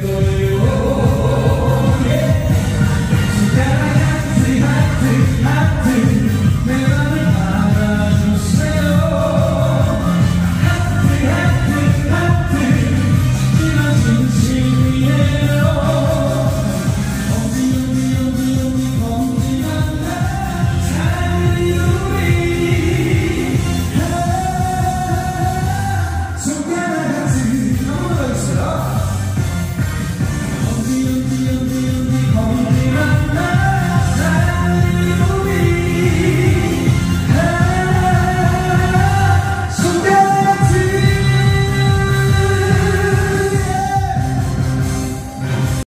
going